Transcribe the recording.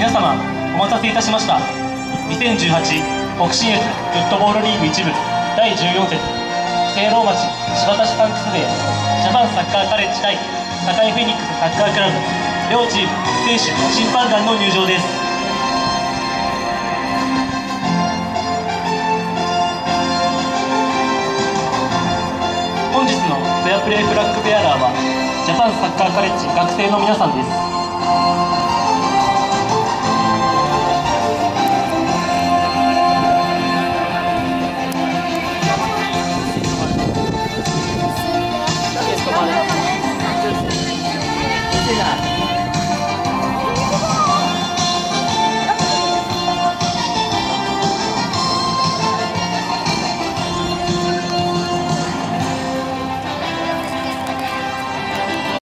皆様お待たせいたしました。2018北信越フットボールリーグ1部第14節。聖籠町柴田市サンクスデー。ジャパンサッカーカレッジ対堺フェニックスサッカークラブ。両チーム選手審判団の入場です。本日のフェアプレイフラッグベアラーはジャパンサッカーカレッジ学生の皆さんです。